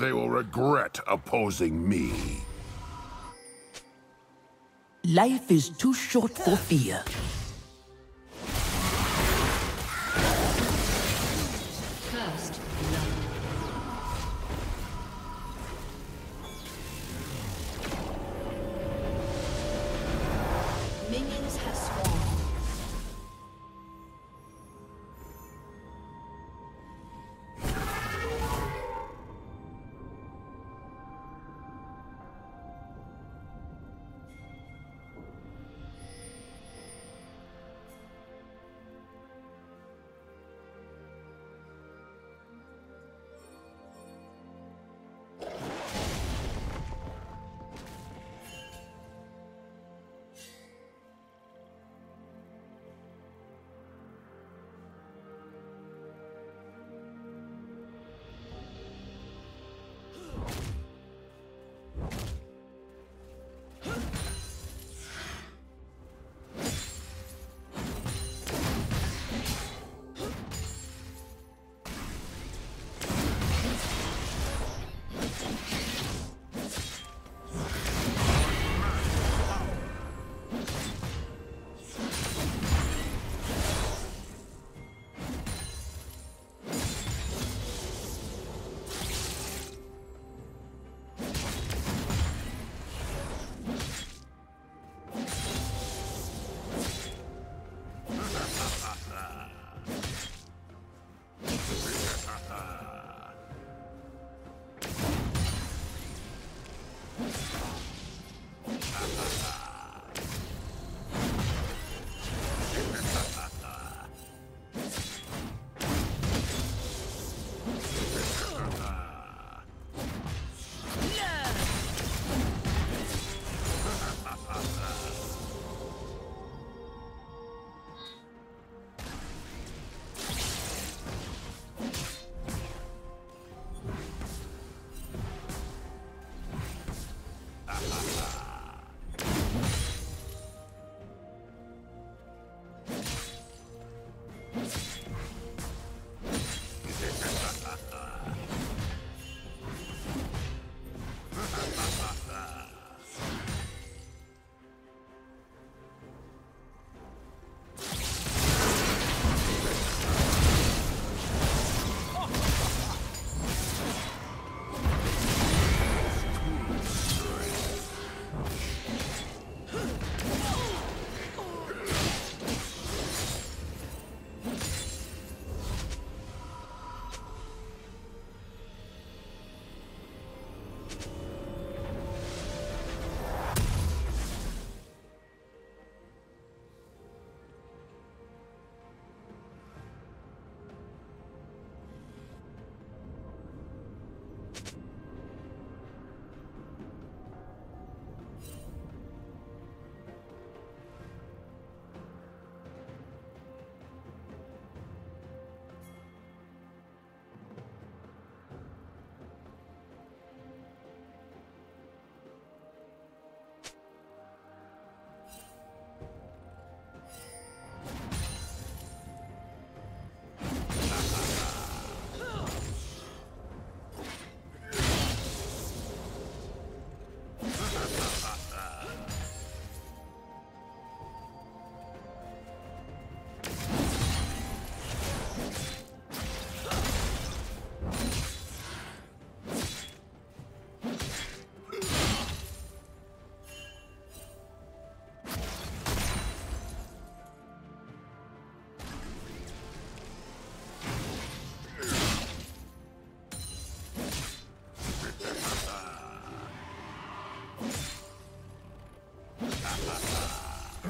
They will regret opposing me. Life is too short for fear. Ha ha ha.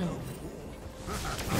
kill.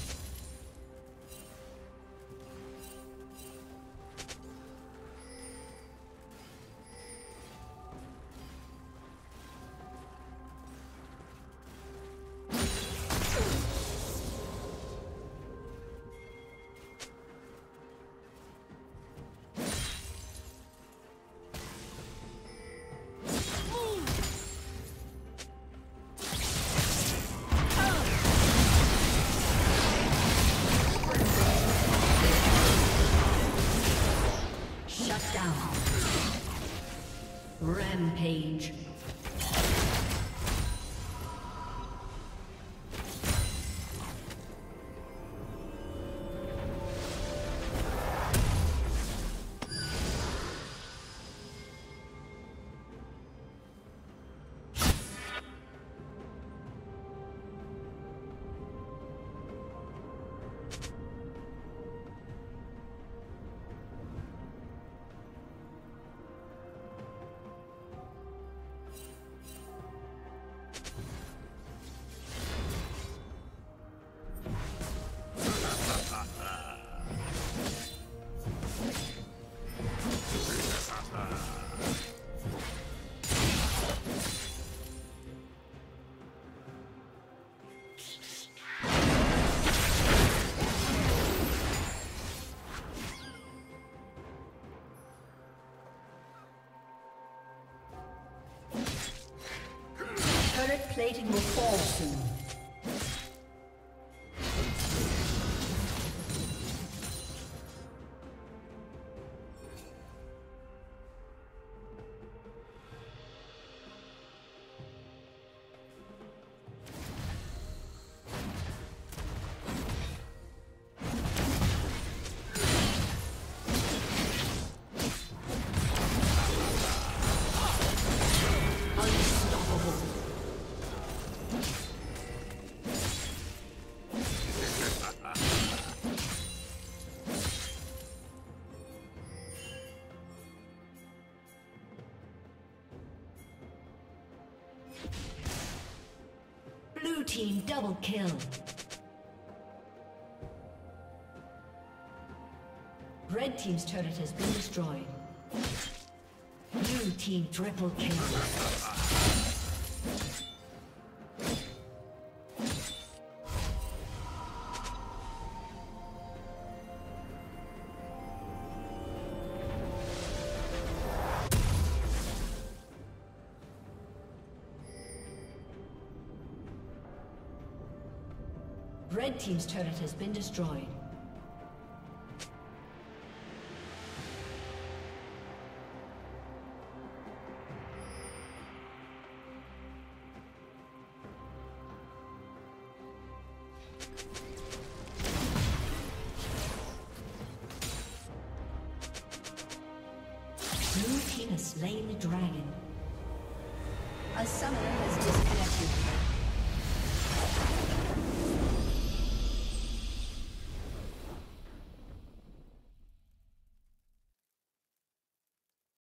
Plating will fall soon. Double kill. Red team's turret has been destroyed. Blue team triple kill. Red Team's turret has been destroyed. Blue Team has slain the dragon. A summoner has disconnected.